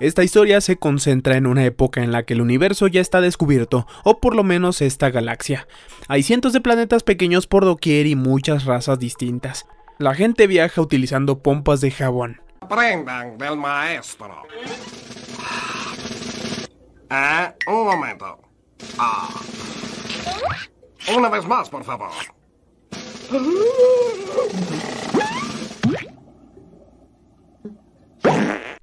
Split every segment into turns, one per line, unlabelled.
Esta historia se concentra en una época en la que el universo ya está descubierto, o por lo menos esta galaxia. Hay cientos de planetas pequeños por doquier y muchas razas distintas. La gente viaja utilizando pompas de jabón.
Aprendan del maestro. Ah, un momento. Ah. Una vez más, por favor.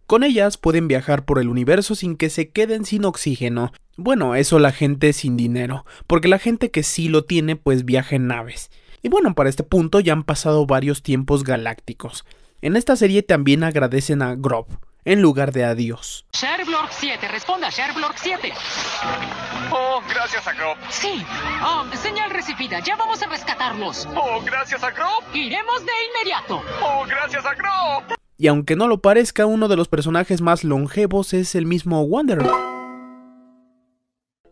Con ellas pueden viajar por el universo sin que se queden sin oxígeno. Bueno, eso la gente sin dinero, porque la gente que sí lo tiene pues viaja en naves. Y bueno, para este punto ya han pasado varios tiempos galácticos. En esta serie también agradecen a Grob, en lugar de a Dios.
Sherblork 7, responda, Sherblork 7.
Oh, gracias a Grob.
Sí. Ah, señal recibida, ya vamos a rescatarlos.
Oh, gracias a Grob.
Iremos de inmediato.
Oh, gracias a Grob.
Y aunque no lo parezca, uno de los personajes más longevos es el mismo Wanderer.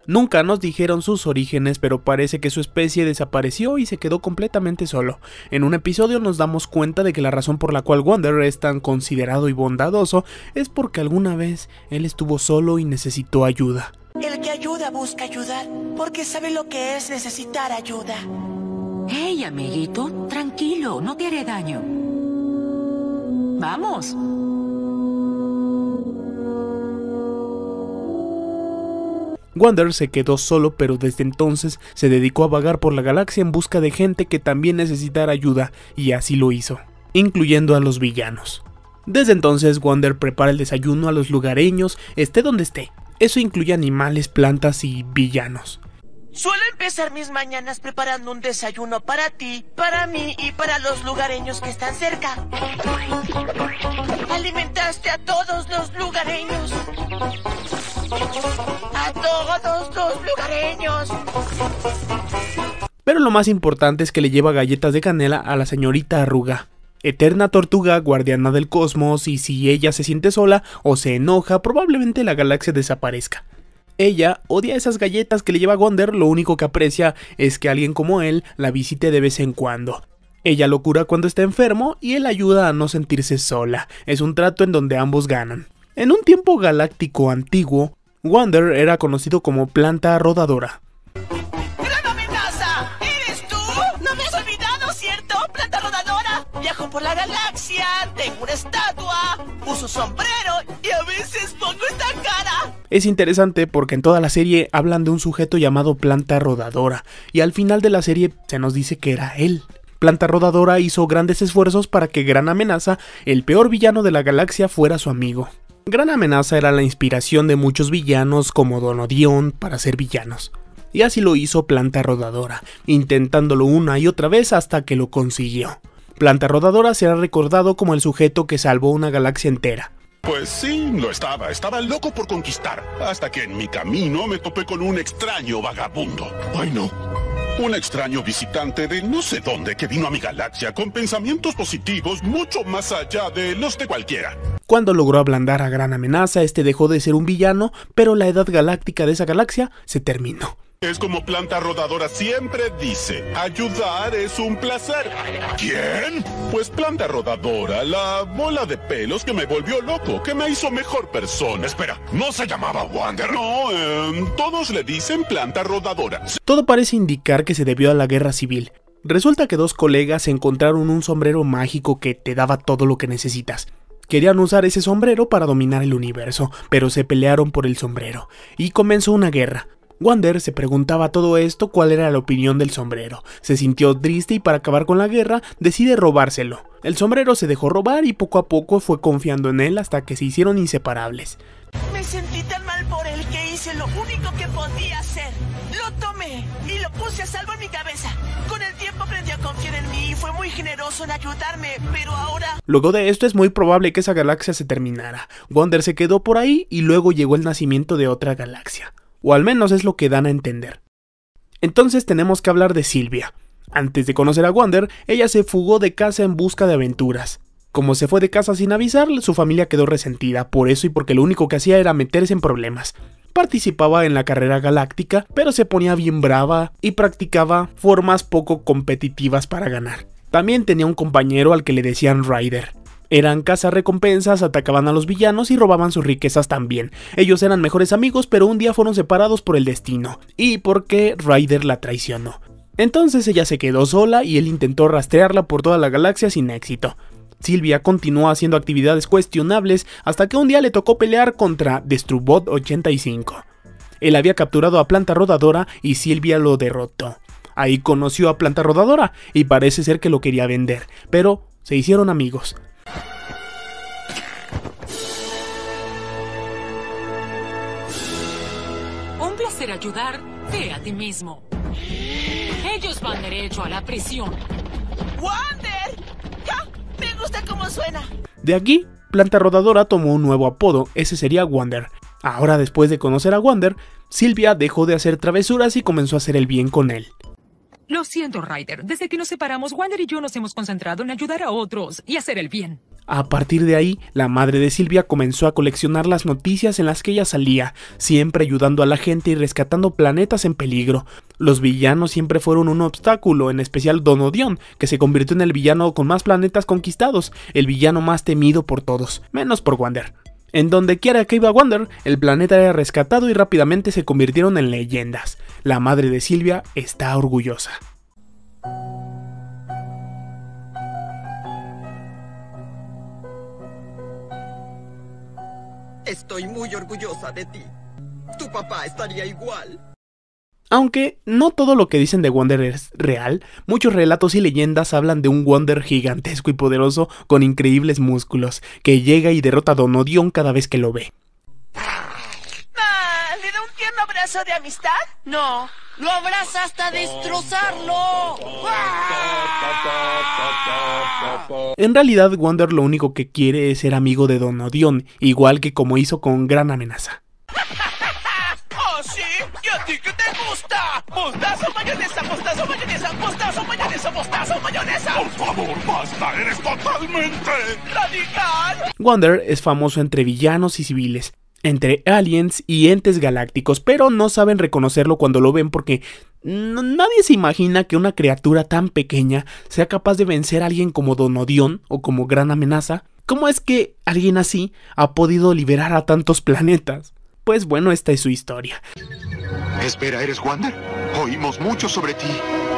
Nunca nos dijeron sus orígenes, pero parece que su especie desapareció y se quedó completamente solo. En un episodio nos damos cuenta de que la razón por la cual Wanderer es tan considerado y bondadoso es porque alguna vez él estuvo solo y necesitó ayuda.
El que ayuda busca ayudar, porque sabe lo que es necesitar ayuda.
Hey, amiguito, tranquilo, no te haré daño. Vamos.
Wander se quedó solo, pero desde entonces se dedicó a vagar por la galaxia en busca de gente que también necesitara ayuda, y así lo hizo, incluyendo a los villanos. Desde entonces, Wander prepara el desayuno a los lugareños, esté donde esté. Eso incluye animales, plantas y villanos.
Suelo empezar mis mañanas preparando un desayuno para ti, para mí y para los lugareños que están cerca. Alimentaste a todos los lugareños. A todos los lugareños.
Pero lo más importante es que le lleva galletas de canela a la señorita Arruga, eterna tortuga guardiana del cosmos y si ella se siente sola o se enoja, probablemente la galaxia desaparezca. Ella odia esas galletas que le lleva Gonder, lo único que aprecia es que alguien como él la visite de vez en cuando. Ella lo cura cuando está enfermo y él ayuda a no sentirse sola. Es un trato en donde ambos ganan. En un tiempo galáctico antiguo, Wonder era conocido como planta rodadora.
¡Gran amenaza! ¿Eres tú? No me has olvidado, ¿cierto? Planta rodadora. Viajo por la galaxia, tengo una estatua, uso sombrero y a veces pongo esta cara.
Es interesante porque en toda la serie hablan de un sujeto llamado Planta Rodadora, y al final de la serie se nos dice que era él. Planta Rodadora hizo grandes esfuerzos para que Gran Amenaza, el peor villano de la galaxia, fuera su amigo. Gran Amenaza era la inspiración de muchos villanos como Don Odion para ser villanos. Y así lo hizo Planta Rodadora, intentándolo una y otra vez hasta que lo consiguió. Planta Rodadora será recordado como el sujeto que salvó una galaxia entera.
Pues sí, lo estaba. Estaba loco por conquistar. Hasta que en mi camino me topé con un extraño vagabundo. Ay, no. Un extraño visitante de no sé dónde que vino a mi galaxia con pensamientos positivos mucho más allá de los de cualquiera.
Cuando logró ablandar a Gran Amenaza, este dejó de ser un villano, pero la edad galáctica de esa galaxia se terminó.
Es como planta rodadora siempre dice, ayudar es un placer. ¿Quién? Pues planta rodadora, la bola de pelos que me volvió loco, que me hizo mejor persona. Espera, ¿no se llamaba Wander? No, eh, todos le dicen planta rodadora.
Todo parece indicar que se debió a la guerra civil. Resulta que dos colegas encontraron un sombrero mágico que te daba todo lo que necesitas. Querían usar ese sombrero para dominar el universo, pero se pelearon por el sombrero, y comenzó una guerra. Wander se preguntaba todo esto cuál era la opinión del sombrero. Se sintió triste y para acabar con la guerra decide robárselo. El sombrero se dejó robar y poco a poco fue confiando en él hasta que se hicieron inseparables.
Me sentí tan mal por él que hice lo único que podía hacer. Lo tomé y lo puse a salvo en mi cabeza. Con el tiempo aprendí a confiar en mí y fue muy generoso en ayudarme, pero ahora...
Luego de esto es muy probable que esa galaxia se terminara. Wander se quedó por ahí y luego llegó el nacimiento de otra galaxia o al menos es lo que dan a entender. Entonces tenemos que hablar de Silvia. Antes de conocer a Wander, ella se fugó de casa en busca de aventuras. Como se fue de casa sin avisar, su familia quedó resentida por eso y porque lo único que hacía era meterse en problemas. Participaba en la carrera galáctica, pero se ponía bien brava y practicaba formas poco competitivas para ganar. También tenía un compañero al que le decían Ryder. Eran recompensas, atacaban a los villanos y robaban sus riquezas también. Ellos eran mejores amigos, pero un día fueron separados por el destino, y porque Ryder la traicionó. Entonces ella se quedó sola y él intentó rastrearla por toda la galaxia sin éxito. Silvia continuó haciendo actividades cuestionables hasta que un día le tocó pelear contra Destrubot 85. Él había capturado a Planta Rodadora y Silvia lo derrotó. Ahí conoció a Planta Rodadora y parece ser que lo quería vender, pero se hicieron amigos.
Placer ayudarte a ti mismo. Ellos van derecho a la prisión.
¡Wander! ¡Ja! Me gusta cómo suena.
De aquí, Planta Rodadora tomó un nuevo apodo, ese sería Wander. Ahora, después de conocer a Wander, Silvia dejó de hacer travesuras y comenzó a hacer el bien con él.
Lo siento, Ryder. Desde que nos separamos, Wander y yo nos hemos concentrado en ayudar a otros y hacer el bien.
A partir de ahí, la madre de Silvia comenzó a coleccionar las noticias en las que ella salía, siempre ayudando a la gente y rescatando planetas en peligro. Los villanos siempre fueron un obstáculo, en especial Don Odion, que se convirtió en el villano con más planetas conquistados, el villano más temido por todos, menos por Wander. En donde quiera que iba Wander, el planeta era rescatado y rápidamente se convirtieron en leyendas. La madre de Silvia está orgullosa.
Estoy muy orgullosa de ti. Tu papá estaría igual.
Aunque no todo lo que dicen de Wonder es real, muchos relatos y leyendas hablan de un Wonder gigantesco y poderoso con increíbles músculos, que llega y derrota a Don Odion cada vez que lo ve.
Ah, ¿Le da un tierno abrazo de amistad?
No, lo abraza hasta destrozarlo.
En realidad, Wonder lo único que quiere es ser amigo de Don Odion, igual que como hizo con Gran Amenaza.
Te gusta? ¡Mostazo, mayonesa, mostazo, mayonesa, mostazo, mayonesa, mostazo, mayonesa!
Por favor, basta, eres totalmente...
¡Radical!
Wonder es famoso entre villanos y civiles, entre aliens y entes galácticos, pero no saben reconocerlo cuando lo ven porque nadie se imagina que una criatura tan pequeña sea capaz de vencer a alguien como Don Odion o como Gran Amenaza. ¿Cómo es que alguien así ha podido liberar a tantos planetas? Pues bueno, esta es su historia.
Espera, ¿eres Wander? Oímos mucho sobre ti.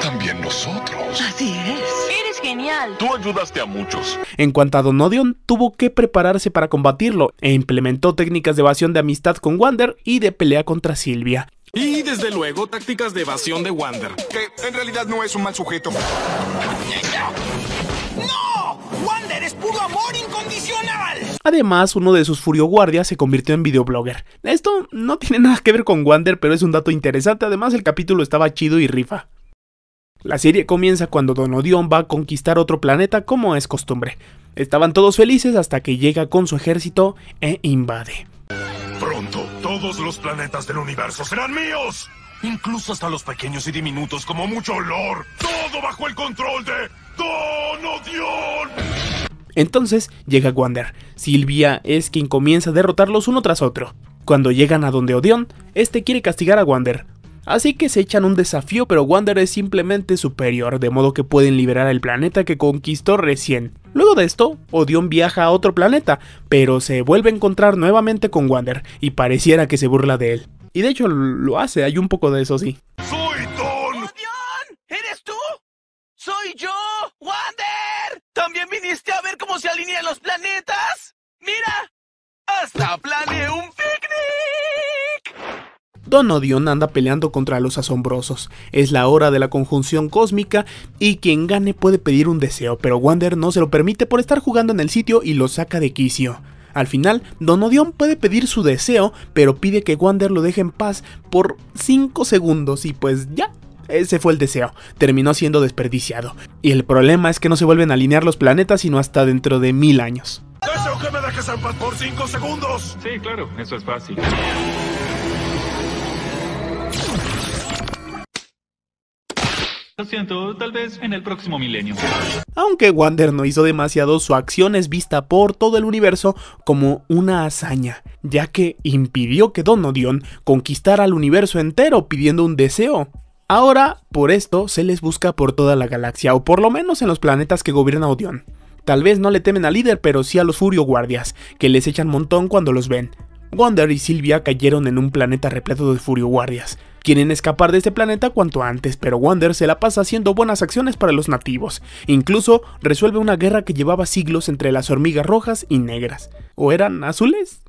También nosotros.
Así es. Eres genial.
Tú ayudaste a muchos.
En cuanto a Don Odion, tuvo que prepararse para combatirlo e implementó técnicas de evasión de amistad con Wander y de pelea contra Silvia.
Y desde luego tácticas de evasión de Wander.
Que en realidad no es un mal sujeto.
¡No! ¡Wander es puro amor incondicional!
Además, uno de sus Furio Guardias se convirtió en videoblogger. Esto no tiene nada que ver con Wander, pero es un dato interesante. Además, el capítulo estaba chido y rifa. La serie comienza cuando Don Odion va a conquistar otro planeta como es costumbre. Estaban todos felices hasta que llega con su ejército e invade.
Pronto, todos los planetas del universo serán míos. Incluso hasta los pequeños y diminutos como mucho olor. Todo bajo el control de Don Odion.
Entonces llega Wander. Silvia es quien comienza a derrotarlos uno tras otro. Cuando llegan a donde Odion, este quiere castigar a Wander. Así que se echan un desafío, pero Wander es simplemente superior, de modo que pueden liberar el planeta que conquistó recién. Luego de esto, Odion viaja a otro planeta, pero se vuelve a encontrar nuevamente con Wander, y pareciera que se burla de él. Y de hecho lo hace, hay un poco de eso sí.
Soy Don.
¡Odion! ¿Eres tú? ¡Soy yo! ¡Wander! ¿También viniste a ver se alinean los planetas? ¡Mira! ¡Hasta planeé un picnic!
Don Odion anda peleando contra los asombrosos. Es la hora de la conjunción cósmica y quien gane puede pedir un deseo, pero Wander no se lo permite por estar jugando en el sitio y lo saca de quicio. Al final, Don Odion puede pedir su deseo, pero pide que Wander lo deje en paz por 5 segundos y pues ya. Ese fue el deseo, terminó siendo desperdiciado. Y el problema es que no se vuelven a alinear los planetas sino hasta dentro de mil años.
Deseo que me dejes en paz por cinco segundos.
Sí, claro, eso es fácil. Lo siento, tal vez en el próximo milenio.
Aunque Wander no hizo demasiado, su acción es vista por todo el universo como una hazaña, ya que impidió que Don Odion conquistara al universo entero pidiendo un deseo. Ahora, por esto, se les busca por toda la galaxia, o por lo menos en los planetas que gobierna Odion. Tal vez no le temen al líder, pero sí a los Furio Guardias, que les echan montón cuando los ven. Wonder y Silvia cayeron en un planeta repleto de Furio Guardias. Quieren escapar de este planeta cuanto antes, pero Wonder se la pasa haciendo buenas acciones para los nativos. Incluso resuelve una guerra que llevaba siglos entre las hormigas rojas y negras. ¿O eran azules?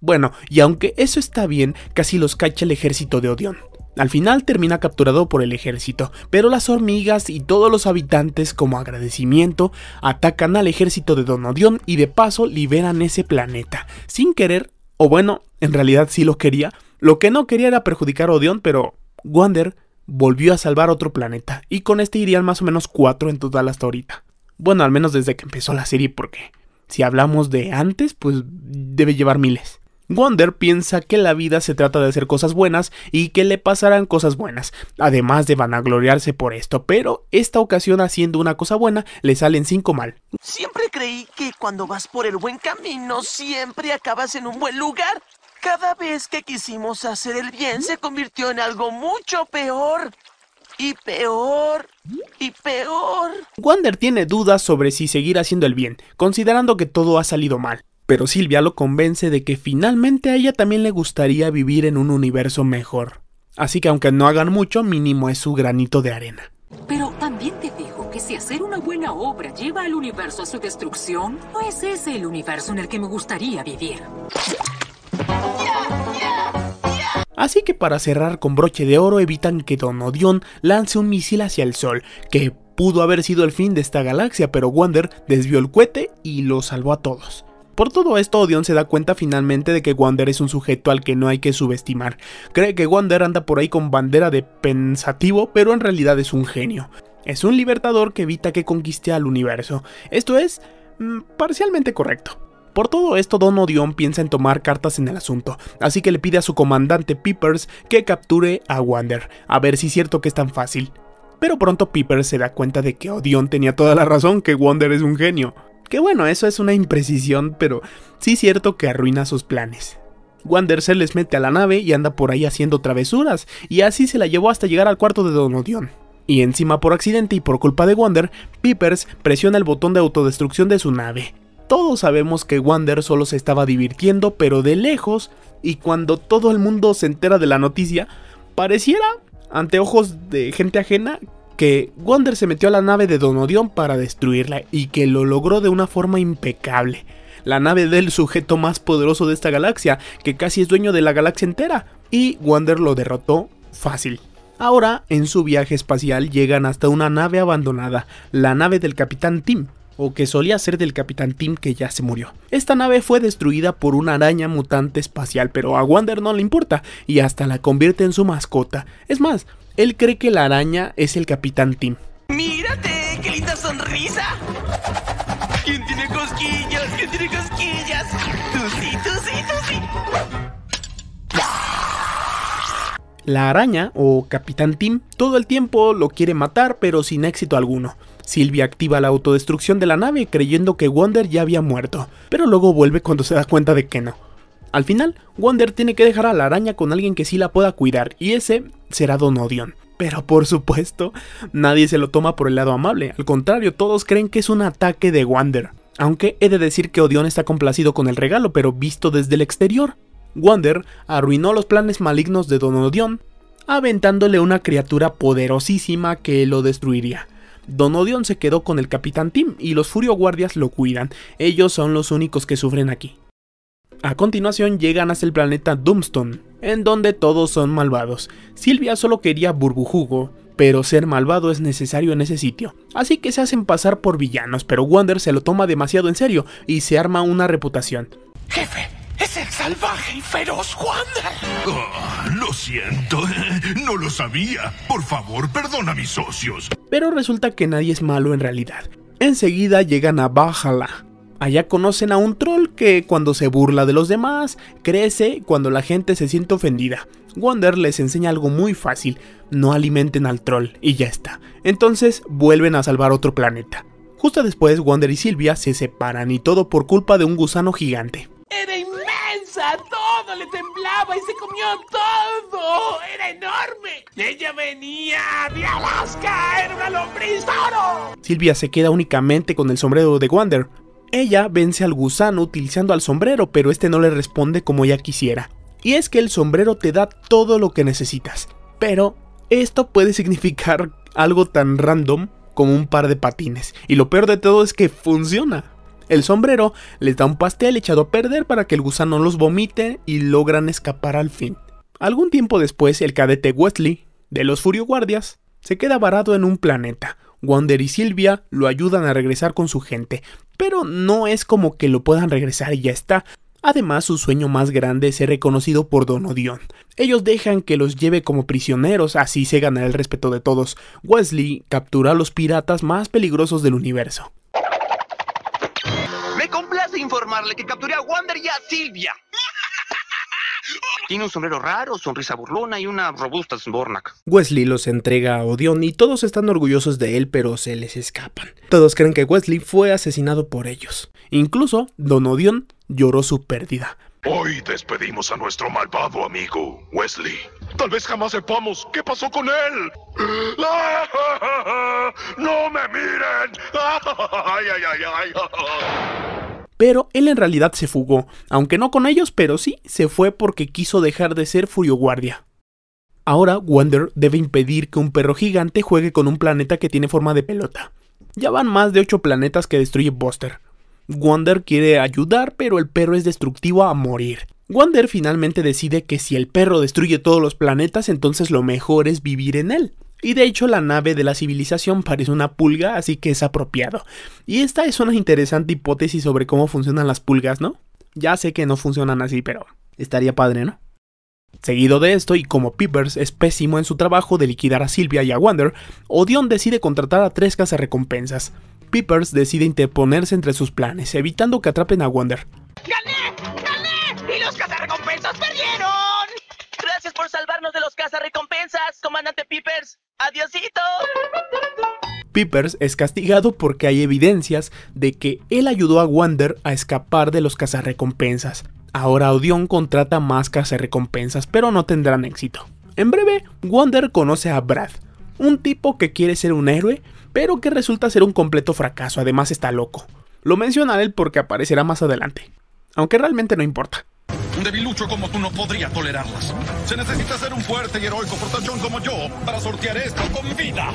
Bueno, y aunque eso está bien, casi los cacha el ejército de Odion. Al final termina capturado por el ejército, pero las hormigas y todos los habitantes como agradecimiento atacan al ejército de Don Odion y de paso liberan ese planeta, sin querer, o bueno, en realidad sí lo quería, lo que no quería era perjudicar a Odion, pero Wander volvió a salvar otro planeta, y con este irían más o menos cuatro en total hasta ahorita. Bueno, al menos desde que empezó la serie, porque si hablamos de antes, pues debe llevar miles. Wonder piensa que la vida se trata de hacer cosas buenas y que le pasarán cosas buenas, además de vanagloriarse por esto, pero esta ocasión haciendo una cosa buena le salen cinco mal.
Siempre creí que cuando vas por el buen camino siempre acabas en un buen lugar. Cada vez que quisimos hacer el bien se convirtió en algo mucho peor. Y peor. Y peor.
Wander tiene dudas sobre si seguir haciendo el bien, considerando que todo ha salido mal pero Silvia lo convence de que finalmente a ella también le gustaría vivir en un universo mejor. Así que aunque no hagan mucho, mínimo es su granito de arena.
Pero también te digo que si hacer una buena obra lleva al universo a su destrucción, no es ese el universo en el que me gustaría vivir.
Así que para cerrar con broche de oro evitan que Don Odion lance un misil hacia el sol, que pudo haber sido el fin de esta galaxia, pero Wander desvió el cohete y lo salvó a todos. Por todo esto, Odion se da cuenta finalmente de que Wander es un sujeto al que no hay que subestimar. Cree que Wander anda por ahí con bandera de pensativo, pero en realidad es un genio. Es un libertador que evita que conquiste al universo. Esto es mm, parcialmente correcto. Por todo esto, Don Odion piensa en tomar cartas en el asunto, así que le pide a su comandante Peepers que capture a Wander, a ver si es cierto que es tan fácil. Pero pronto Peepers se da cuenta de que Odion tenía toda la razón, que Wander es un genio. Que bueno, eso es una imprecisión, pero sí cierto que arruina sus planes. Wander se les mete a la nave y anda por ahí haciendo travesuras, y así se la llevó hasta llegar al cuarto de Don Odion. Y encima por accidente y por culpa de Wander, Peepers presiona el botón de autodestrucción de su nave. Todos sabemos que Wander solo se estaba divirtiendo, pero de lejos, y cuando todo el mundo se entera de la noticia, pareciera, ante ojos de gente ajena, que Wonder se metió a la nave de Don Odion para destruirla y que lo logró de una forma impecable. La nave del sujeto más poderoso de esta galaxia, que casi es dueño de la galaxia entera, y Wonder lo derrotó fácil. Ahora, en su viaje espacial, llegan hasta una nave abandonada, la nave del Capitán Tim, o que solía ser del Capitán Tim que ya se murió. Esta nave fue destruida por una araña mutante espacial, pero a Wander no le importa y hasta la convierte en su mascota. Es más, él cree que la araña es el Capitán Tim.
¡Mírate! ¡Qué linda sonrisa! ¿Quién tiene cosquillas? ¿Quién tiene cosquillas? Tú sí, tú sí, tú sí.
La araña, o Capitán Tim, todo el tiempo lo quiere matar, pero sin éxito alguno. Sylvia activa la autodestrucción de la nave creyendo que Wonder ya había muerto, pero luego vuelve cuando se da cuenta de que no. Al final, Wonder tiene que dejar a la araña con alguien que sí la pueda cuidar, y ese será Don Odion. Pero por supuesto, nadie se lo toma por el lado amable, al contrario, todos creen que es un ataque de Wander. Aunque he de decir que Odion está complacido con el regalo, pero visto desde el exterior. Wander arruinó los planes malignos de Don Odion, aventándole una criatura poderosísima que lo destruiría. Don Odion se quedó con el Capitán Tim y los Furio Guardias lo cuidan, ellos son los únicos que sufren aquí. A continuación llegan hasta el planeta Doomstone, en donde todos son malvados. Silvia solo quería burbujugo, pero ser malvado es necesario en ese sitio. Así que se hacen pasar por villanos, pero Wander se lo toma demasiado en serio y se arma una reputación.
Jefe, es el salvaje y feroz Wander.
Oh, lo siento, no lo sabía. Por favor, perdona a mis socios.
Pero resulta que nadie es malo en realidad. Enseguida llegan a Bajala, Allá conocen a un troll que cuando se burla de los demás, crece cuando la gente se siente ofendida. Wander les enseña algo muy fácil, no alimenten al troll y ya está. Entonces vuelven a salvar otro planeta. Justo después Wander y Silvia se separan y todo por culpa de un gusano gigante.
¡Era inmenso!
panza, todo le temblaba y se comió todo. Era enorme. Ella venía de Alaska, era una lombriz oro.
Silvia se queda únicamente con el sombrero de Wander. Ella vence al gusano utilizando al sombrero, pero este no le responde como ella quisiera. Y es que el sombrero te da todo lo que necesitas. Pero esto puede significar algo tan random como un par de patines. Y lo peor de todo es que funciona. El sombrero les da un pastel echado a perder para que el gusano los vomite y logran escapar al fin. Algún tiempo después, el cadete Wesley, de los Furio Guardias, se queda varado en un planeta. Wander y Silvia lo ayudan a regresar con su gente, pero no es como que lo puedan regresar y ya está. Además, su sueño más grande es ser reconocido por Don Odion. Ellos dejan que los lleve como prisioneros, así se gana el respeto de todos. Wesley captura a los piratas más peligrosos del universo.
Me complace informarle que capturé a Wander y a Silvia. Tiene un sombrero raro, sonrisa burlona y una robusta Sbornak.
Wesley los entrega a Odion y todos están orgullosos de él, pero se les escapan. Todos creen que Wesley fue asesinado por ellos. Incluso Don Odion lloró su pérdida.
Hoy despedimos a nuestro malvado amigo, Wesley. Tal vez jamás sepamos qué pasó con él. ¡No me miren! ¡Ay, ay, ay, ay!
Pero él en realidad se fugó, aunque no con ellos, pero sí se fue porque quiso dejar de ser Furio Guardia. Ahora Wander debe impedir que un perro gigante juegue con un planeta que tiene forma de pelota. Ya van más de 8 planetas que destruye Buster. Wander quiere ayudar, pero el perro es destructivo a morir. Wander finalmente decide que si el perro destruye todos los planetas, entonces lo mejor es vivir en él. Y de hecho la nave de la civilización parece una pulga, así que es apropiado. Y esta es una interesante hipótesis sobre cómo funcionan las pulgas, ¿no? Ya sé que no funcionan así, pero estaría padre, ¿no? Seguido de esto, y como Peepers es pésimo en su trabajo de liquidar a Silvia y a Wander, Odion decide contratar a tres cazarrecompensas. Peepers decide interponerse entre sus planes, evitando que atrapen a Wander.
Por salvarnos de los cazarrecompensas, comandante Peepers. ¡Adiosito!
Peepers es castigado porque hay evidencias de que él ayudó a Wander a escapar de los cazarrecompensas. Ahora Odion contrata más cazarrecompensas, pero no tendrán éxito. En breve, Wander conoce a Brad, un tipo que quiere ser un héroe, pero que resulta ser un completo fracaso, además está loco. Lo menciona él porque aparecerá más adelante, aunque realmente no importa.
Un debilucho como tú no podría tolerarlas. Se necesita ser un fuerte y heroico fortachón como yo para sortear esto con vida.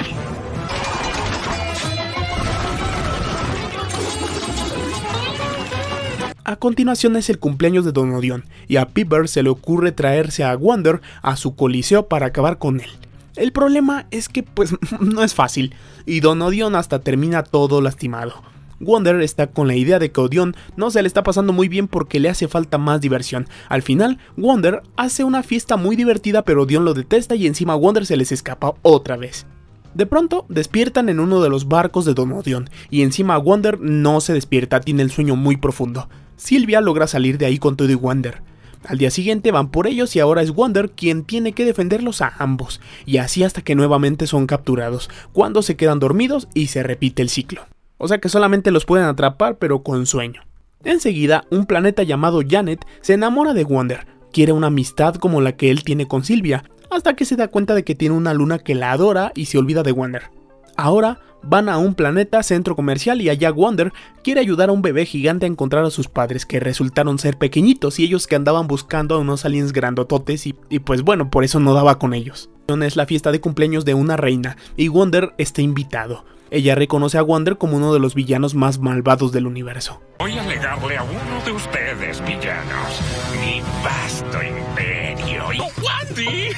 A continuación es el cumpleaños de Don Odion, y a Piper se le ocurre traerse a Wander a su coliseo para acabar con él. El problema es que pues no es fácil, y Don Odion hasta termina todo lastimado. Wander está con la idea de que Odion no se le está pasando muy bien porque le hace falta más diversión. Al final, Wander hace una fiesta muy divertida pero Odion lo detesta y encima Wander se les escapa otra vez. De pronto, despiertan en uno de los barcos de Don Odion, y encima Wander no se despierta, tiene el sueño muy profundo. Silvia logra salir de ahí con todo y Wander. Al día siguiente van por ellos y ahora es Wander quien tiene que defenderlos a ambos, y así hasta que nuevamente son capturados, cuando se quedan dormidos y se repite el ciclo. O sea que solamente los pueden atrapar pero con sueño. Enseguida, un planeta llamado Janet se enamora de Wander, quiere una amistad como la que él tiene con Silvia, hasta que se da cuenta de que tiene una luna que la adora y se olvida de Wander. Ahora van a un planeta centro comercial y allá Wander quiere ayudar a un bebé gigante a encontrar a sus padres que resultaron ser pequeñitos y ellos que andaban buscando a unos aliens grandototes y, y pues bueno, por eso no daba con ellos. Es la fiesta de cumpleaños de una reina y Wander está invitado. Ella reconoce a Wander como uno de los villanos más malvados del universo.
Voy a legarle a uno de ustedes, villanos, mi vasto imperio. Y...
¡Oh, Wandy!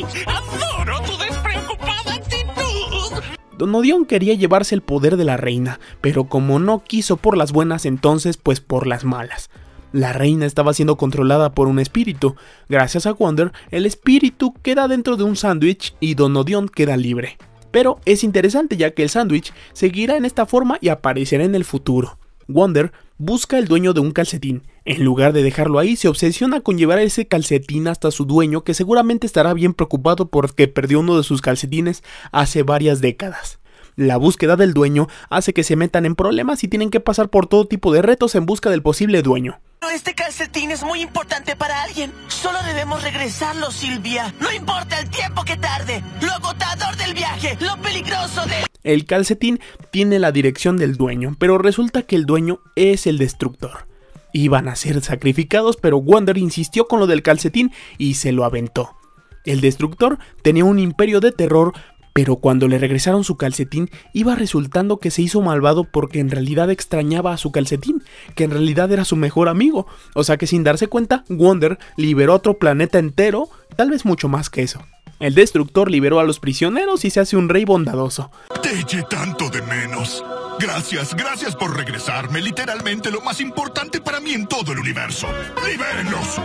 ¡Adoro tu despreocupada actitud!
Don Odion quería llevarse el poder de la reina, pero como no quiso por las buenas entonces, pues por las malas. La reina estaba siendo controlada por un espíritu. Gracias a Wander, el espíritu queda dentro de un sándwich y Don Odion queda libre. Pero es interesante ya que el sándwich seguirá en esta forma y aparecerá en el futuro. Wander busca el dueño de un calcetín. En lugar de dejarlo ahí, se obsesiona con llevar ese calcetín hasta su dueño, que seguramente estará bien preocupado porque perdió uno de sus calcetines hace varias décadas. La búsqueda del dueño hace que se metan en problemas y tienen que pasar por todo tipo de retos en busca del posible dueño.
Este calcetín es muy importante para alguien. Solo debemos regresarlo, Silvia. No importa el tiempo que tarde. Lo agotador del viaje. Lo peligroso de...
El calcetín tiene la dirección del dueño, pero resulta que el dueño es el destructor. Iban a ser sacrificados, pero Wonder insistió con lo del calcetín y se lo aventó. El destructor tenía un imperio de terror, pero cuando le regresaron su calcetín iba resultando que se hizo malvado porque en realidad extrañaba a su calcetín, que en realidad era su mejor amigo. O sea que sin darse cuenta, Wonder liberó otro planeta entero, tal vez mucho más que eso. El destructor liberó a los prisioneros y se hace un rey bondadoso.
Te eché tanto de menos. Gracias, gracias por regresarme. Literalmente lo más importante para mí en todo el universo. ¡Libérenlos!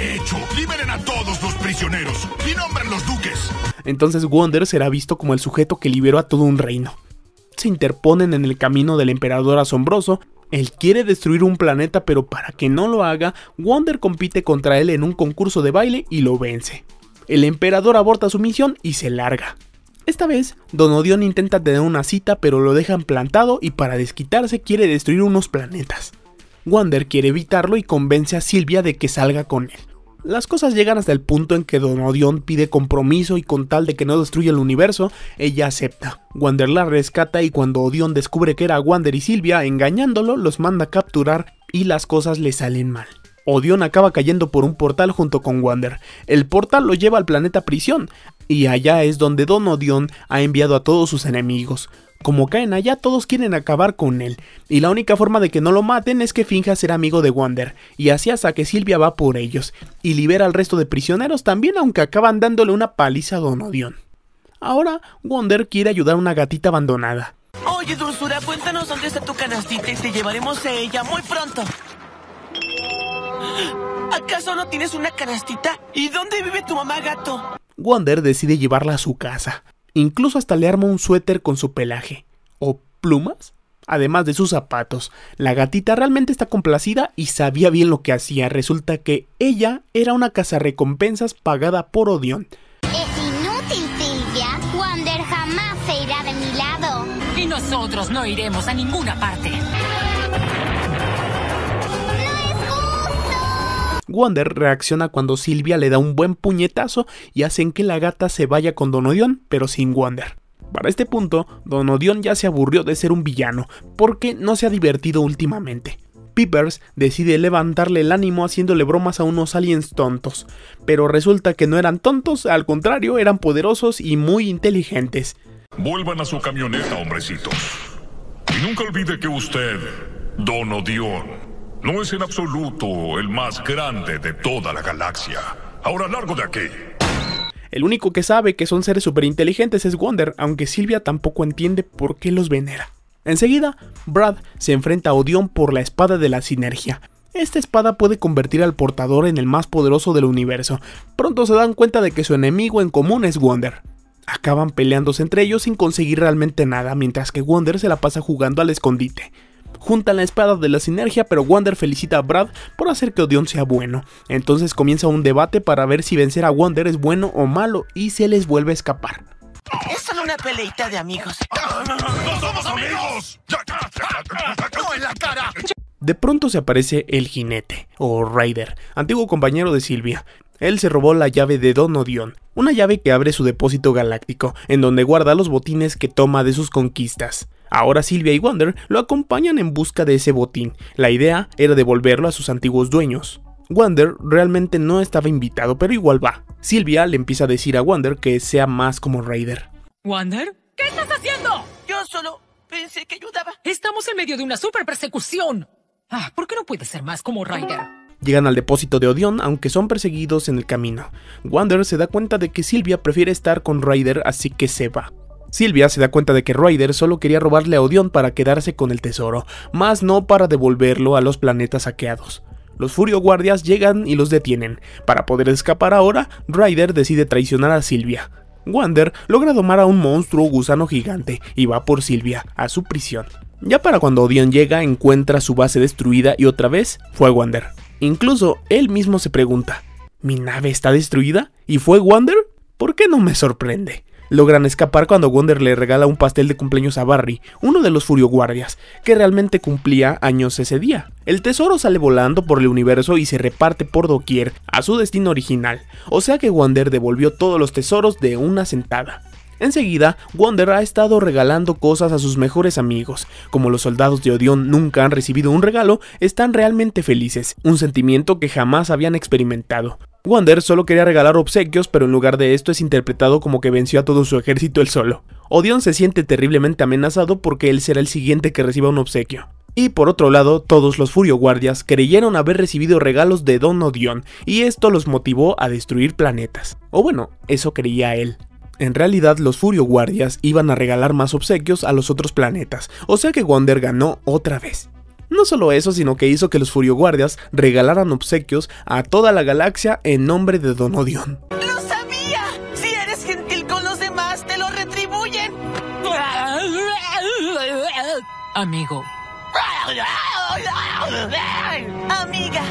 Hecho, liberen a todos los prisioneros y nombren los duques.
Entonces Wonder será visto como el sujeto que liberó a todo un reino. Se interponen en el camino del emperador asombroso. Él quiere destruir un planeta, pero para que no lo haga, Wonder compite contra él en un concurso de baile y lo vence. El emperador aborta su misión y se larga. Esta vez, Don Odion intenta tener una cita, pero lo dejan plantado y para desquitarse quiere destruir unos planetas. Wander quiere evitarlo y convence a Silvia de que salga con él. Las cosas llegan hasta el punto en que Don Odion pide compromiso y con tal de que no destruya el universo, ella acepta. Wander la rescata y cuando Odion descubre que era Wander y Silvia engañándolo, los manda a capturar y las cosas le salen mal. Odion acaba cayendo por un portal junto con Wander. El portal lo lleva al planeta prisión, y allá es donde Don Odion ha enviado a todos sus enemigos. Como caen allá, todos quieren acabar con él, y la única forma de que no lo maten es que finja ser amigo de Wander, y así hasta que Silvia va por ellos, y libera al resto de prisioneros también, aunque acaban dándole una paliza a Don Odion. Ahora, Wander quiere ayudar a una gatita abandonada.
Oye, Dulzura, cuéntanos dónde está tu canastita y te llevaremos a ella muy pronto. ¿Acaso no tienes una canastita? ¿Y dónde vive tu mamá gato?
Wander decide llevarla a su casa. Incluso hasta le arma un suéter con su pelaje. ¿O plumas? Además de sus zapatos. La gatita realmente está complacida y sabía bien lo que hacía. Resulta que ella era una cazarrecompensas pagada por Odion.
Es inútil, Silvia. Wander jamás se irá de mi lado.
Y nosotros no iremos a ninguna parte.
Wander reacciona cuando Silvia le da un buen puñetazo y hacen que la gata se vaya con Don Odion, pero sin Wander. Para este punto, Don Odion ya se aburrió de ser un villano, porque no se ha divertido últimamente. Peepers decide levantarle el ánimo haciéndole bromas a unos aliens tontos, pero resulta que no eran tontos, al contrario, eran poderosos y muy inteligentes.
Vuelvan a su camioneta, hombrecitos. Y nunca olvide que usted, Don Odion, no es en absoluto el más grande de toda la galaxia. Ahora largo de aquí.
El único que sabe que son seres superinteligentes es Wonder, aunque Silvia tampoco entiende por qué los venera. Enseguida, Brad se enfrenta a Odion por la espada de la sinergia. Esta espada puede convertir al portador en el más poderoso del universo. Pronto se dan cuenta de que su enemigo en común es Wonder. Acaban peleándose entre ellos sin conseguir realmente nada, mientras que Wonder se la pasa jugando al escondite juntan la espada de la sinergia, pero Wander felicita a Brad por hacer que Odion sea bueno. Entonces comienza un debate para ver si vencer a Wander es bueno o malo y se les vuelve a escapar.
Es solo una peleita de amigos.
¡No somos amigos!
¡No en la cara!
De pronto se aparece el jinete, o Raider, antiguo compañero de Silvia. Él se robó la llave de Don Odion, una llave que abre su depósito galáctico, en donde guarda los botines que toma de sus conquistas. Ahora Silvia y Wonder lo acompañan en busca de ese botín. La idea era devolverlo a sus antiguos dueños. Wonder realmente no estaba invitado, pero igual va. Silvia le empieza a decir a Wonder que sea más como Raider.
¿Wander? ¿Qué estás haciendo?
Yo solo pensé que ayudaba.
Estamos en medio de una super persecución. Ah, ¿por qué no puedes ser más como Ryder?
Llegan al depósito de Odion, aunque son perseguidos en el camino. Wander se da cuenta de que Silvia prefiere estar con Ryder, así que se va. Silvia se da cuenta de que Ryder solo quería robarle a Odion para quedarse con el tesoro, más no para devolverlo a los planetas saqueados. Los Furio Guardias llegan y los detienen. Para poder escapar ahora, Ryder decide traicionar a Silvia. Wander logra domar a un monstruo gusano gigante y va por Silvia, a su prisión. Ya para cuando Odion llega, encuentra su base destruida y otra vez fue Wander. Incluso él mismo se pregunta, ¿mi nave está destruida? ¿Y fue Wander? ¿Por qué no me sorprende? Logran escapar cuando Wonder le regala un pastel de cumpleaños a Barry, uno de los Furio Guardias, que realmente cumplía años ese día. El tesoro sale volando por el universo y se reparte por doquier a su destino original, o sea que Wonder devolvió todos los tesoros de una sentada. Enseguida, Wonder ha estado regalando cosas a sus mejores amigos. Como los soldados de Odion nunca han recibido un regalo, están realmente felices, un sentimiento que jamás habían experimentado. Wonder solo quería regalar obsequios, pero en lugar de esto es interpretado como que venció a todo su ejército él solo. Odion se siente terriblemente amenazado porque él será el siguiente que reciba un obsequio. Y por otro lado, todos los Furio Guardias creyeron haber recibido regalos de Don Odion, y esto los motivó a destruir planetas. O bueno, eso creía él. En realidad, los Furio Guardias iban a regalar más obsequios a los otros planetas, o sea que Wonder ganó otra vez. No solo eso, sino que hizo que los Furio Guardias regalaran obsequios a toda la galaxia en nombre de Don Odion.
¡Lo sabía! Si eres gentil con los demás, te lo retribuyen.
Amigo.
Amiga.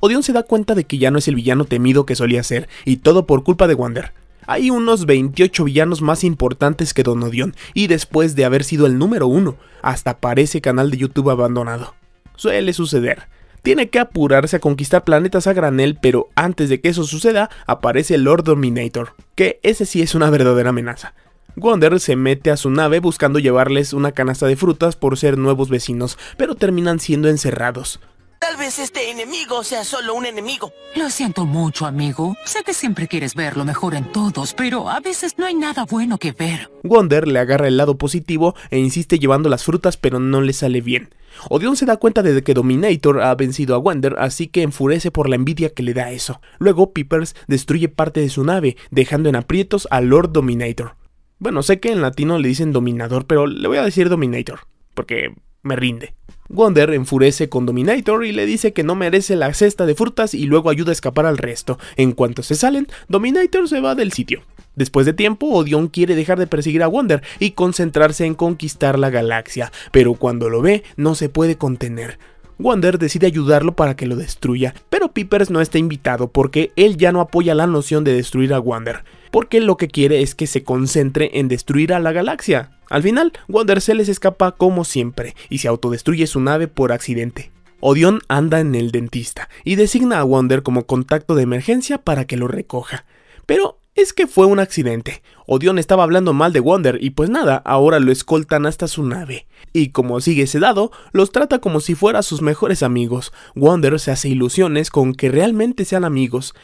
Odion se da cuenta de que ya no es el villano temido que solía ser, y todo por culpa de Wonder. Hay unos 28 villanos más importantes que Don Odion, y después de haber sido el número uno, hasta parece canal de YouTube abandonado. Suele suceder. Tiene que apurarse a conquistar planetas a granel, pero antes de que eso suceda, aparece Lord Dominator, que ese sí es una verdadera amenaza. Wonder se mete a su nave buscando llevarles una canasta de frutas por ser nuevos vecinos, pero terminan siendo encerrados.
Tal vez este enemigo sea solo un enemigo.
Lo siento mucho, amigo. Sé que siempre quieres ver lo mejor en todos, pero a veces no hay nada bueno que ver.
Wonder le agarra el lado positivo e insiste llevando las frutas, pero no le sale bien. Odion se da cuenta de que Dominator ha vencido a Wonder, así que enfurece por la envidia que le da eso. Luego, Peepers destruye parte de su nave, dejando en aprietos a Lord Dominator. Bueno, sé que en latino le dicen dominador, pero le voy a decir Dominator, porque me rinde. Wonder enfurece con Dominator y le dice que no merece la cesta de frutas y luego ayuda a escapar al resto. En cuanto se salen, Dominator se va del sitio. Después de tiempo, Odion quiere dejar de perseguir a Wonder y concentrarse en conquistar la galaxia, pero cuando lo ve no se puede contener. Wonder decide ayudarlo para que lo destruya, pero Peepers no está invitado porque él ya no apoya la noción de destruir a Wonder, porque lo que quiere es que se concentre en destruir a la galaxia. Al final, Wonder se les escapa como siempre y se autodestruye su nave por accidente. Odion anda en el dentista y designa a Wonder como contacto de emergencia para que lo recoja. Pero es que fue un accidente. Odion estaba hablando mal de Wonder y pues nada, ahora lo escoltan hasta su nave. Y como sigue sedado, los trata como si fuera sus mejores amigos. Wonder se hace ilusiones con que realmente sean amigos.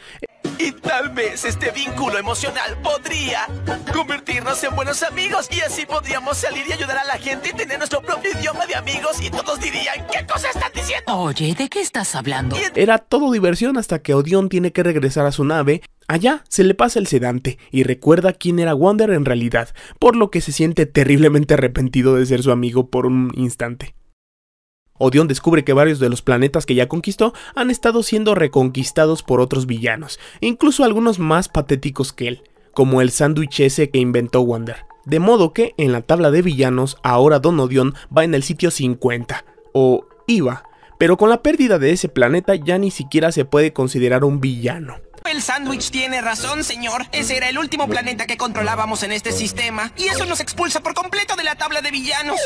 Y tal vez este vínculo emocional podría convertirnos en buenos amigos y así podríamos salir y ayudar a la gente y tener nuestro propio idioma de amigos y todos dirían, ¿qué cosa están diciendo?
Oye, ¿de qué estás hablando?
Era todo diversión hasta que Odion tiene que regresar a su nave. Allá se le pasa el sedante y recuerda quién era Wonder en realidad, por lo que se siente terriblemente arrepentido de ser su amigo por un instante. Odion descubre que varios de los planetas que ya conquistó han estado siendo reconquistados por otros villanos, incluso algunos más patéticos que él, como el sándwich ese que inventó Wonder. De modo que en la tabla de villanos ahora Don Odion va en el sitio 50, o iba, pero con la pérdida de ese planeta ya ni siquiera se puede considerar un villano.
El sándwich tiene razón, señor. Ese era el último planeta que controlábamos en este sistema. Y eso nos expulsa por completo de la tabla de villanos.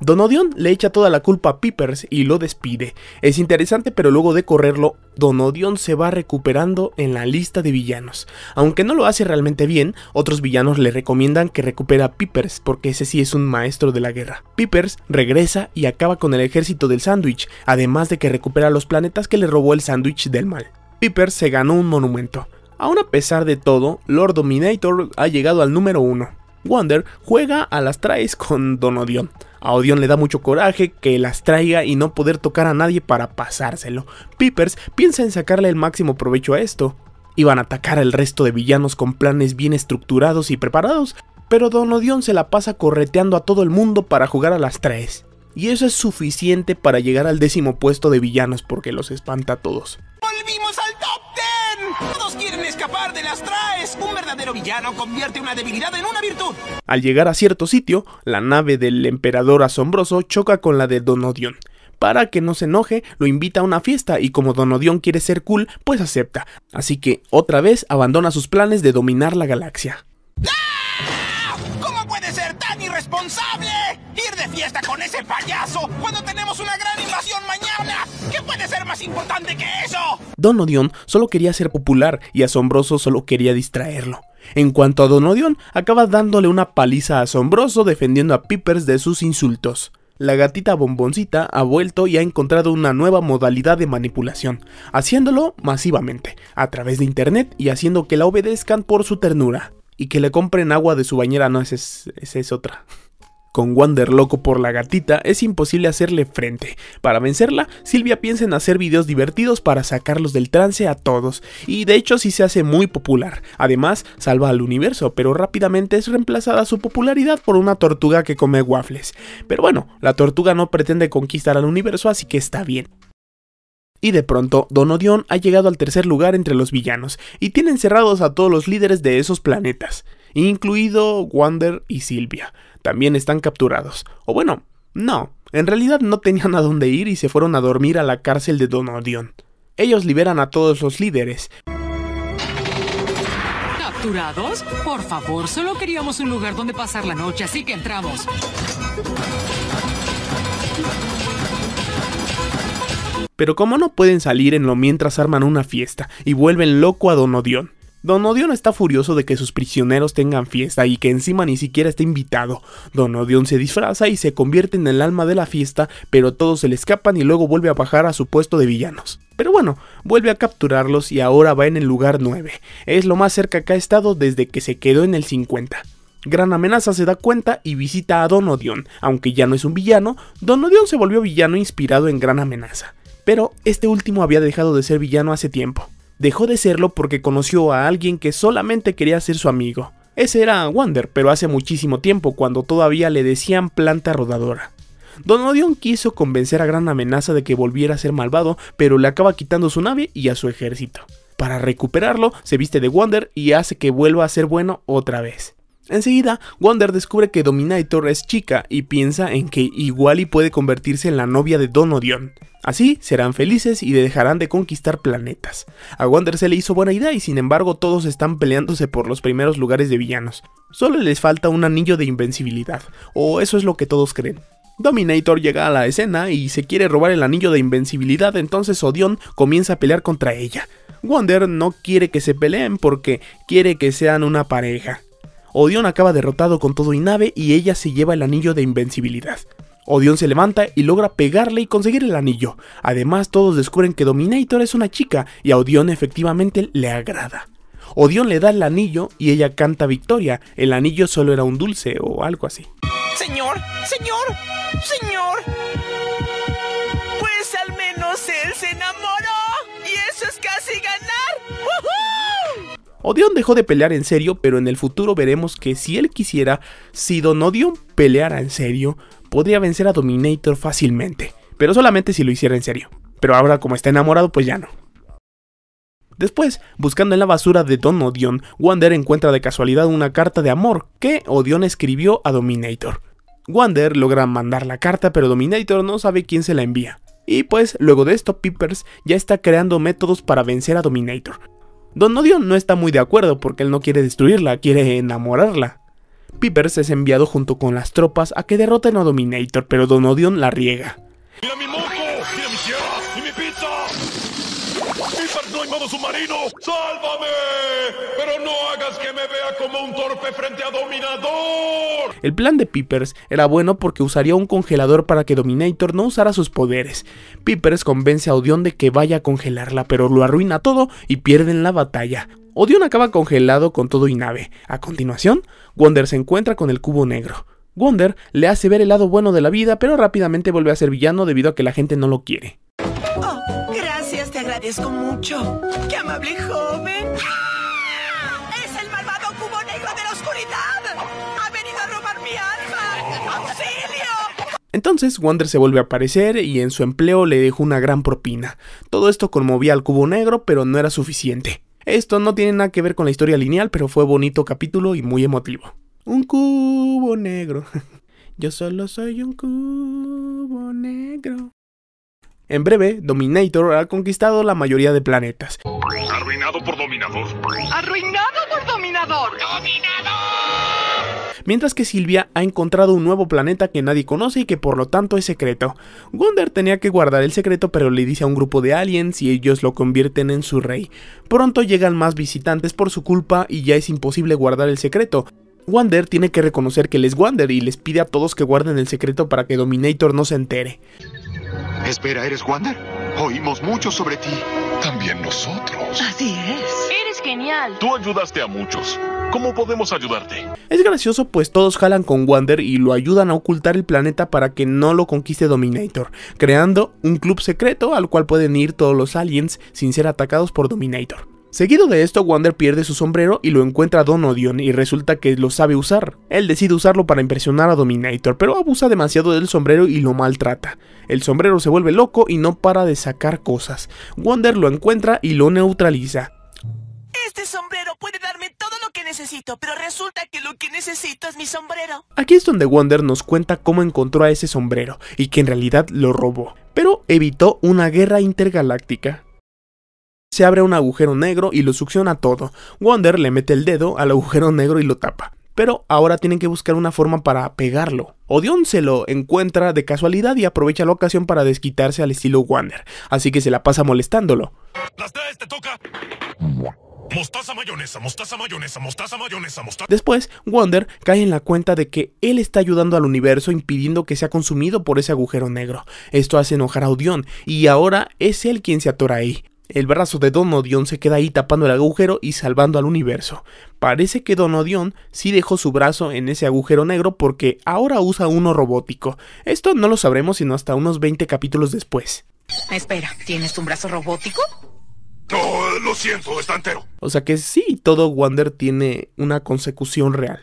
Don Odion le echa toda la culpa a Peepers y lo despide. Es interesante, pero luego de correrlo, Don Odion se va recuperando en la lista de villanos. Aunque no lo hace realmente bien, otros villanos le recomiendan que recupere a Peepers, porque ese sí es un maestro de la guerra. Peepers regresa y acaba con el ejército del sándwich, además de que recupera los planetas que le robó el sándwich del mal. Peepers se ganó un monumento. Aún a pesar de todo, Lord Dominator ha llegado al número uno. Wonder juega a las traes con Don Odion. A Odion le da mucho coraje que las traiga y no poder tocar a nadie para pasárselo. Peepers piensa en sacarle el máximo provecho a esto. Iban a atacar al resto de villanos con planes bien estructurados y preparados, pero Don Odion se la pasa correteando a todo el mundo para jugar a las traes. Y eso es suficiente para llegar al décimo puesto de villanos porque los espanta a todos.
¡Volvimos 10! Todos quieren escapar de las traes. Un verdadero villano convierte una debilidad en una virtud.
Al llegar a cierto sitio, la nave del emperador asombroso choca con la de Don Odion. Para que no se enoje, lo invita a una fiesta y como Don Odion quiere ser cool, pues acepta. Así que otra vez abandona sus planes de dominar la galaxia.
¿Cómo puede ser tan irresponsable? Fiesta con ese payaso cuando tenemos una gran invasión mañana. ¿Qué puede ser más importante que eso?
Don Odion solo quería ser popular y Asombroso solo quería distraerlo. En cuanto a Don Odion, acaba dándole una paliza a Asombroso defendiendo a Pippers de sus insultos. La gatita bomboncita ha vuelto y ha encontrado una nueva modalidad de manipulación, haciéndolo masivamente, a través de internet y haciendo que la obedezcan por su ternura. Y que le compren agua de su bañera, no, es, es otra. Con Wander loco por la gatita es imposible hacerle frente. Para vencerla, Silvia piensa en hacer videos divertidos para sacarlos del trance a todos, y de hecho sí se hace muy popular. Además, salva al universo, pero rápidamente es reemplazada su popularidad por una tortuga que come waffles. Pero bueno, la tortuga no pretende conquistar al universo, así que está bien. Y de pronto, Don Odion ha llegado al tercer lugar entre los villanos, y tiene encerrados a todos los líderes de esos planetas, incluido Wander y Silvia también están capturados. O bueno, no, en realidad no tenían a dónde ir y se fueron a dormir a la cárcel de Don Odion. Ellos liberan a todos los líderes.
¿Capturados? Por favor, solo queríamos un lugar donde pasar la noche, así que entramos.
Pero como no pueden salir en lo mientras arman una fiesta y vuelven loco a Don Odion. Don Odion está furioso de que sus prisioneros tengan fiesta y que encima ni siquiera esté invitado. Don Odion se disfraza y se convierte en el alma de la fiesta, pero todos se le escapan y luego vuelve a bajar a su puesto de villanos. Pero bueno, vuelve a capturarlos y ahora va en el lugar 9. Es lo más cerca que ha estado desde que se quedó en el 50. Gran Amenaza se da cuenta y visita a Don Odion. Aunque ya no es un villano, Don Odion se volvió villano inspirado en Gran Amenaza. Pero este último había dejado de ser villano hace tiempo. Dejó de serlo porque conoció a alguien que solamente quería ser su amigo. Ese era Wander, pero hace muchísimo tiempo, cuando todavía le decían planta rodadora. Don Odion quiso convencer a Gran Amenaza de que volviera a ser malvado, pero le acaba quitando su nave y a su ejército. Para recuperarlo, se viste de Wander y hace que vuelva a ser bueno otra vez. Enseguida, Wander descubre que Dominator es chica y piensa en que igual y puede convertirse en la novia de Don Odion. Así serán felices y dejarán de conquistar planetas. A Wander se le hizo buena idea y sin embargo todos están peleándose por los primeros lugares de villanos. Solo les falta un anillo de invencibilidad, o eso es lo que todos creen. Dominator llega a la escena y se quiere robar el anillo de invencibilidad, entonces Odion comienza a pelear contra ella. Wander no quiere que se peleen porque quiere que sean una pareja. Odion acaba derrotado con todo y nave y ella se lleva el anillo de invencibilidad. Odion se levanta y logra pegarle y conseguir el anillo. Además, todos descubren que Dominator es una chica y a Odion efectivamente le agrada. Odion le da el anillo y ella canta victoria. El anillo solo era un dulce o algo así.
Señor, señor, señor.
Odion dejó de pelear en serio, pero en el futuro veremos que si él quisiera, si Don Odion peleara en serio, podría vencer a Dominator fácilmente, pero solamente si lo hiciera en serio. Pero ahora como está enamorado, pues ya no. Después, buscando en la basura de Don Odion, Wander encuentra de casualidad una carta de amor que Odion escribió a Dominator. Wander logra mandar la carta, pero Dominator no sabe quién se la envía. Y pues, luego de esto, Pippers ya está creando métodos para vencer a Dominator. Don Odion no está muy de acuerdo porque él no quiere destruirla, quiere enamorarla. Pippers es enviado junto con las tropas a que derroten a Dominator, pero Don Odion la riega.
Modo submarino! ¡Sálvame! ¡Pero no hagas que me vea como un torpe frente a Dominador!
El plan de Pippers era bueno porque usaría un congelador para que Dominator no usara sus poderes. Pippers convence a Odion de que vaya a congelarla, pero lo arruina todo y pierden la batalla. Odion acaba congelado con todo y nave. A continuación, Wonder se encuentra con el cubo negro. Wonder le hace ver el lado bueno de la vida, pero rápidamente vuelve a ser villano debido a que la gente no lo quiere.
Agradezco mucho. ¡Qué amable joven! ¡Ah! ¡Es el malvado cubo negro de la oscuridad! ¡Ha venido a robar mi alma! ¡Auxilio!
Entonces Wander se vuelve a aparecer y en su empleo le dejó una gran propina. Todo esto conmovía al cubo negro, pero no era suficiente. Esto no tiene nada que ver con la historia lineal, pero fue bonito capítulo y muy emotivo. Un cubo negro. Yo solo soy un cubo negro. En breve, Dominator ha conquistado la mayoría de planetas.
Arruinado por Dominador.
¡Arruinado por Dominador!
Mientras que Silvia ha encontrado un nuevo planeta que nadie conoce y que por lo tanto es secreto. Wonder tenía que guardar el secreto pero le dice a un grupo de aliens y ellos lo convierten en su rey. Pronto llegan más visitantes por su culpa y ya es imposible guardar el secreto. Wander tiene que reconocer que él es Wander y les pide a todos que guarden el secreto para que Dominator no se entere.
Espera, ¿eres Wander? Oímos mucho sobre ti.
También nosotros.
Así es. Eres genial.
Tú ayudaste a muchos. ¿Cómo podemos ayudarte?
Es gracioso pues todos jalan con Wander y lo ayudan a ocultar el planeta para que no lo conquiste Dominator, creando un club secreto al cual pueden ir todos los aliens sin ser atacados por Dominator. Seguido de esto, Wander pierde su sombrero y lo encuentra Don Odion y resulta que lo sabe usar. Él decide usarlo para impresionar a Dominator, pero abusa demasiado del sombrero y lo maltrata. El sombrero se vuelve loco y no para de sacar cosas. Wander lo encuentra y lo neutraliza.
Este sombrero puede darme todo lo que necesito, pero resulta que lo que necesito es mi sombrero.
Aquí es donde Wander nos cuenta cómo encontró a ese sombrero y que en realidad lo robó, pero evitó una guerra intergaláctica se abre un agujero negro y lo succiona todo. Wonder le mete el dedo al agujero negro y lo tapa. Pero ahora tienen que buscar una forma para pegarlo. Odion se lo encuentra de casualidad y aprovecha la ocasión para desquitarse al estilo Wonder, así que se la pasa molestándolo.
Las tres te toca. Mostaza mayonesa, mostaza mayonesa, mostaza mayonesa, mostaza.
Después, Wonder cae en la cuenta de que él está ayudando al universo impidiendo que sea consumido por ese agujero negro. Esto hace enojar a Odion y ahora es él quien se atora ahí. El brazo de Don Odion se queda ahí tapando el agujero y salvando al universo. Parece que Don Odion sí dejó su brazo en ese agujero negro porque ahora usa uno robótico. Esto no lo sabremos sino hasta unos 20 capítulos después.
Espera, ¿tienes un brazo robótico?
No, lo siento, está entero.
O sea que sí, todo Wonder tiene una consecución real.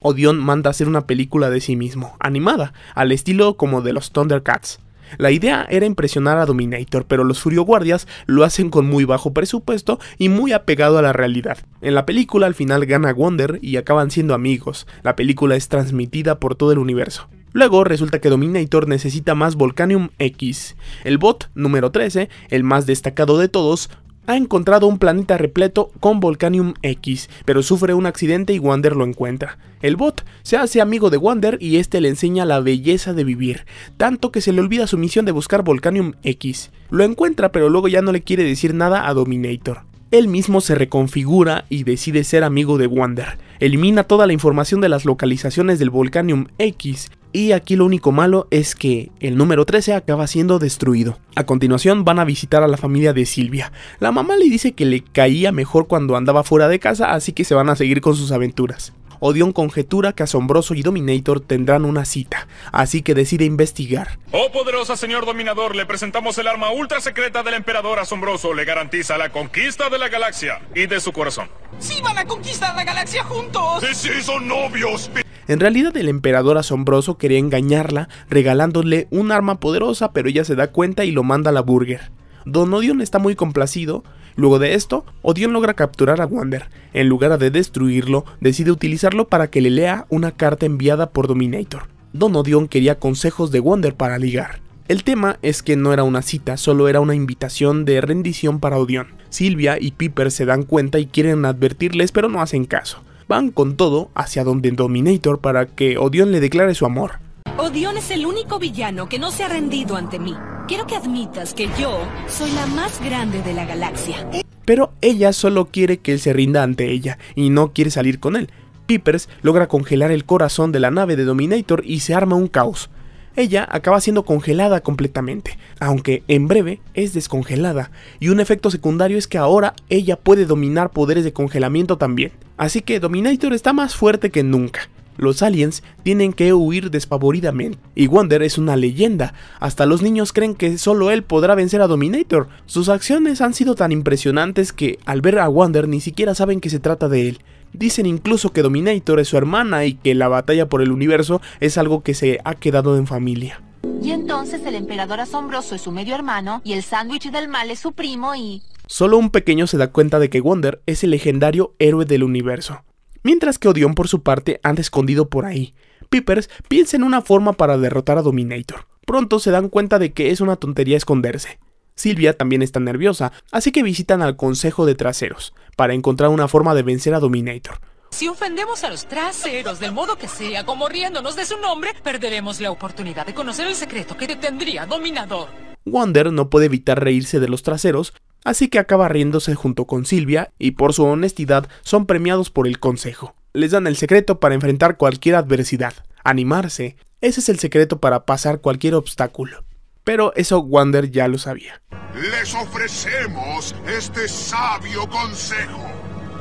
Odion manda hacer una película de sí mismo, animada, al estilo como de los Thundercats. La idea era impresionar a Dominator, pero los Furio Guardias lo hacen con muy bajo presupuesto y muy apegado a la realidad. En la película al final gana Wonder y acaban siendo amigos. La película es transmitida por todo el universo. Luego resulta que Dominator necesita más Volcanium X. El bot número 13, el más destacado de todos, ha encontrado un planeta repleto con Volcanium X, pero sufre un accidente y Wander lo encuentra. El bot se hace amigo de Wander y este le enseña la belleza de vivir, tanto que se le olvida su misión de buscar Volcanium X. Lo encuentra pero luego ya no le quiere decir nada a Dominator. Él mismo se reconfigura y decide ser amigo de Wander. Elimina toda la información de las localizaciones del Volcanium X y aquí lo único malo es que el número 13 acaba siendo destruido. A continuación van a visitar a la familia de Silvia. La mamá le dice que le caía mejor cuando andaba fuera de casa, así que se van a seguir con sus aventuras. Odion conjetura que Asombroso y Dominator tendrán una cita, así que decide investigar.
Oh poderosa señor Dominador, le presentamos el arma ultra secreta del emperador asombroso. Le garantiza la conquista de la galaxia y de su corazón.
¡Sí van a conquistar la galaxia juntos!
¡Sí, sí, son novios!
En realidad el emperador asombroso quería engañarla regalándole un arma poderosa, pero ella se da cuenta y lo manda a la burger. Don Odion está muy complacido. Luego de esto, Odion logra capturar a Wander. En lugar de destruirlo, decide utilizarlo para que le lea una carta enviada por Dominator. Don Odion quería consejos de Wander para ligar. El tema es que no era una cita, solo era una invitación de rendición para Odion. Silvia y Piper se dan cuenta y quieren advertirles, pero no hacen caso van con todo hacia donde Dominator para que Odion le declare su amor.
Odion es el único villano que no se ha rendido ante mí. Quiero que admitas que yo soy la más grande de la galaxia.
Pero ella solo quiere que él se rinda ante ella y no quiere salir con él. Peepers logra congelar el corazón de la nave de Dominator y se arma un caos. Ella acaba siendo congelada completamente, aunque en breve es descongelada, y un efecto secundario es que ahora ella puede dominar poderes de congelamiento también. Así que Dominator está más fuerte que nunca. Los aliens tienen que huir despavoridamente, y Wonder es una leyenda. Hasta los niños creen que solo él podrá vencer a Dominator. Sus acciones han sido tan impresionantes que al ver a Wonder ni siquiera saben que se trata de él. Dicen incluso que Dominator es su hermana y que la batalla por el universo es algo que se ha quedado en familia.
Y entonces el emperador asombroso es su medio hermano y el sándwich del mal es su primo y...
Solo un pequeño se da cuenta de que Wonder es el legendario héroe del universo. Mientras que Odion por su parte anda escondido por ahí. Peepers piensa en una forma para derrotar a Dominator. Pronto se dan cuenta de que es una tontería esconderse. Silvia también está nerviosa, así que visitan al Consejo de Traseros para encontrar una forma de vencer a Dominator.
Si ofendemos a los traseros del modo que sea, como riéndonos de su nombre, perderemos la oportunidad de conocer el secreto que detendría Dominador.
Wonder no puede evitar reírse de los traseros, así que acaba riéndose junto con Silvia y por su honestidad son premiados por el consejo. Les dan el secreto para enfrentar cualquier adversidad, animarse. Ese es el secreto para pasar cualquier obstáculo. Pero eso Wonder ya lo sabía.
Les ofrecemos este sabio consejo.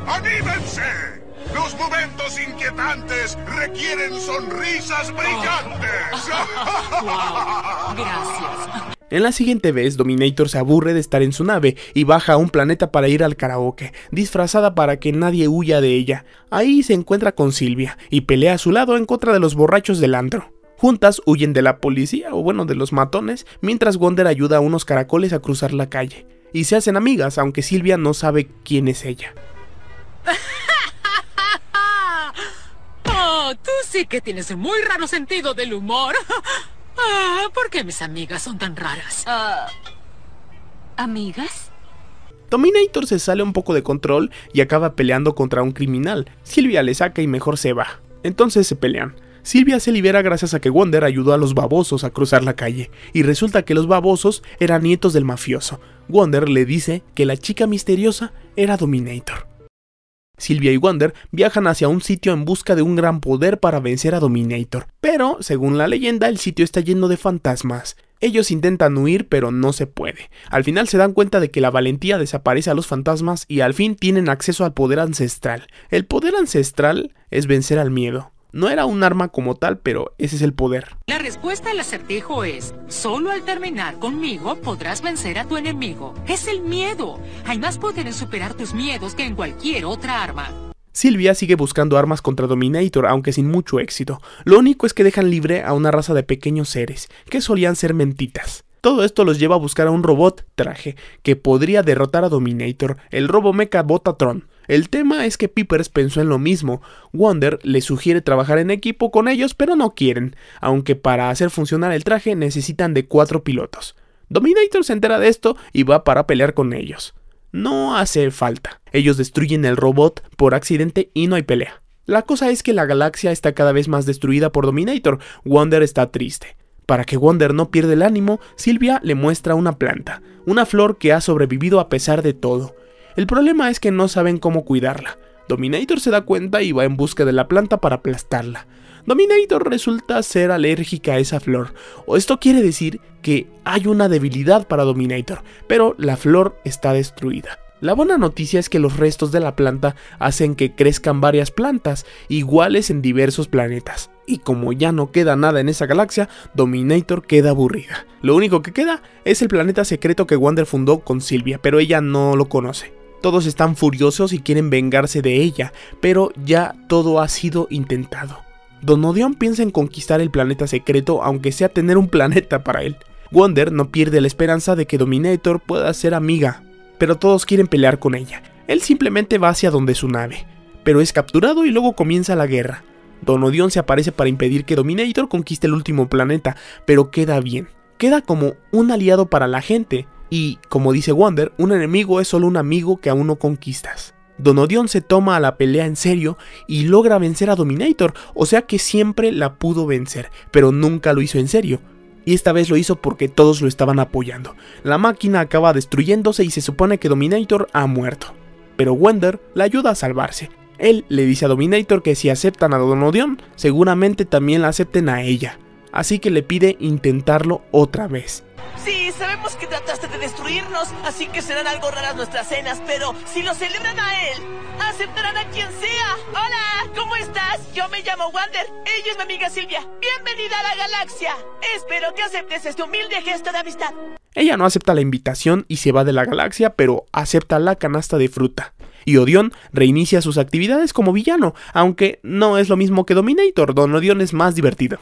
¡Anímense! Los momentos inquietantes requieren sonrisas brillantes.
Gracias.
En la siguiente vez, Dominator se aburre de estar en su nave y baja a un planeta para ir al karaoke, disfrazada para que nadie huya de ella. Ahí se encuentra con Silvia y pelea a su lado en contra de los borrachos del antro. Juntas huyen de la policía o bueno de los matones, mientras Wonder ayuda a unos caracoles a cruzar la calle. Y se hacen amigas, aunque Silvia no sabe quién es ella.
Oh, tú sí que tienes un muy raro sentido del humor. Ah, ¿Por qué mis amigas son tan raras?
Ah, ¿Amigas?
Dominator se sale un poco de control y acaba peleando contra un criminal. Silvia le saca y mejor se va. Entonces se pelean. Silvia se libera gracias a que Wonder ayudó a los babosos a cruzar la calle, y resulta que los babosos eran nietos del mafioso. Wonder le dice que la chica misteriosa era Dominator. Silvia y Wonder viajan hacia un sitio en busca de un gran poder para vencer a Dominator, pero, según la leyenda, el sitio está lleno de fantasmas. Ellos intentan huir, pero no se puede. Al final se dan cuenta de que la valentía desaparece a los fantasmas y al fin tienen acceso al poder ancestral. El poder ancestral es vencer al miedo. No era un arma como tal, pero ese es el poder.
La respuesta al acertijo es, solo al terminar conmigo podrás vencer a tu enemigo. Es el miedo. Hay más poder en superar tus miedos que en cualquier otra arma.
Silvia sigue buscando armas contra Dominator, aunque sin mucho éxito. Lo único es que dejan libre a una raza de pequeños seres, que solían ser mentitas. Todo esto los lleva a buscar a un robot traje que podría derrotar a Dominator, el robo mecha Botatron. El tema es que Peepers pensó en lo mismo. Wonder le sugiere trabajar en equipo con ellos, pero no quieren, aunque para hacer funcionar el traje necesitan de cuatro pilotos. Dominator se entera de esto y va para pelear con ellos. No hace falta. Ellos destruyen el robot por accidente y no hay pelea. La cosa es que la galaxia está cada vez más destruida por Dominator. Wonder está triste. Para que Wonder no pierda el ánimo, Silvia le muestra una planta, una flor que ha sobrevivido a pesar de todo. El problema es que no saben cómo cuidarla. Dominator se da cuenta y va en busca de la planta para aplastarla. Dominator resulta ser alérgica a esa flor, o esto quiere decir que hay una debilidad para Dominator, pero la flor está destruida. La buena noticia es que los restos de la planta hacen que crezcan varias plantas iguales en diversos planetas. Y como ya no queda nada en esa galaxia, Dominator queda aburrida. Lo único que queda es el planeta secreto que Wander fundó con Silvia, pero ella no lo conoce. Todos están furiosos y quieren vengarse de ella, pero ya todo ha sido intentado. Don Odeon piensa en conquistar el planeta secreto, aunque sea tener un planeta para él. Wonder no pierde la esperanza de que Dominator pueda ser amiga, pero todos quieren pelear con ella. Él simplemente va hacia donde su nave, pero es capturado y luego comienza la guerra. Don Odeon se aparece para impedir que Dominator conquiste el último planeta, pero queda bien. Queda como un aliado para la gente, y, como dice Wonder, un enemigo es solo un amigo que aún no conquistas. Don Odeon se toma a la pelea en serio y logra vencer a Dominator, o sea que siempre la pudo vencer, pero nunca lo hizo en serio. Y esta vez lo hizo porque todos lo estaban apoyando. La máquina acaba destruyéndose y se supone que Dominator ha muerto. Pero Wonder la ayuda a salvarse. Él le dice a Dominator que si aceptan a Don Odeon, seguramente también la acepten a ella. Así que le pide intentarlo otra vez.
Sí, sabemos que trataste de destruirnos, así que serán algo raras nuestras cenas, pero si lo celebran a él, aceptarán a quien sea. Hola, ¿cómo estás? Yo me llamo Wander. Ella es mi amiga Silvia. Bienvenida a la galaxia. Espero que aceptes este humilde gesto de amistad.
Ella no acepta la invitación y se va de la galaxia, pero acepta la canasta de fruta. Y Odion reinicia sus actividades como villano, aunque no es lo mismo que Dominator, Don Odion es más divertido.